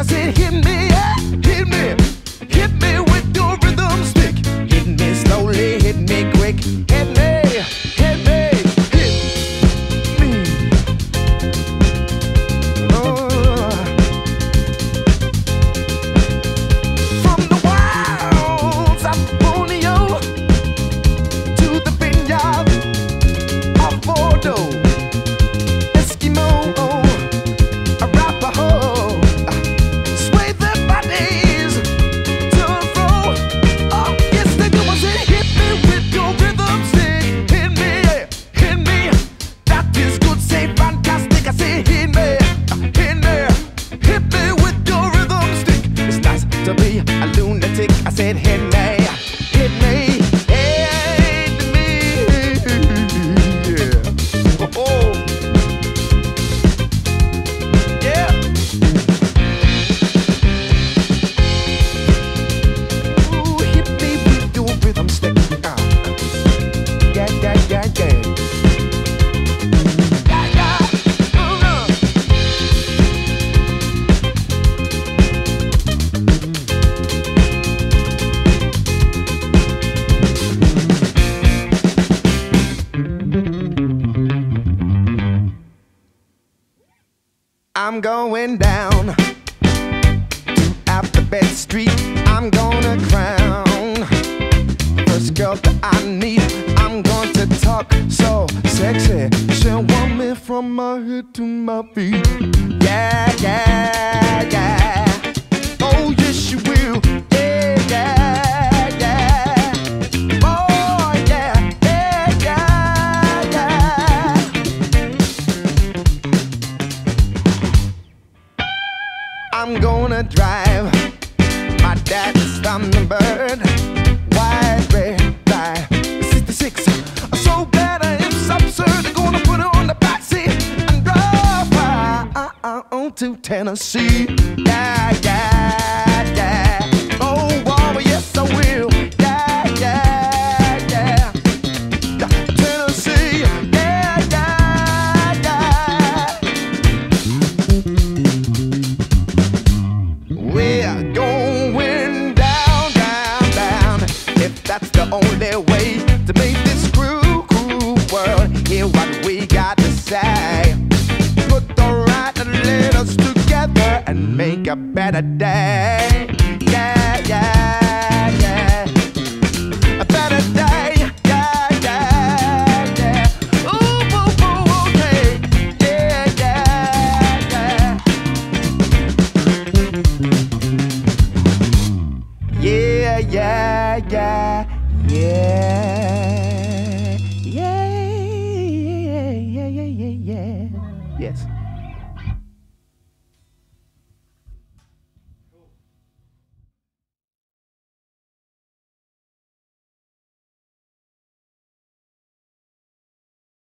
I sit here I'm going down to Alphabet Street. I'm gonna crown first girl that I need. I'm going to talk so sexy. She'll want me from my head to my feet. Yeah, yeah, yeah. I'm drive my dad's Thunderbird, white red light, 66. So bad it's absurd. They're gonna put it on the backseat and drive uh-uh, on to Tennessee. Yeah, yeah, yeah. The only way to make this cruel, cruel world hear what we got to say. Put the right letters together and make a better day. Yes.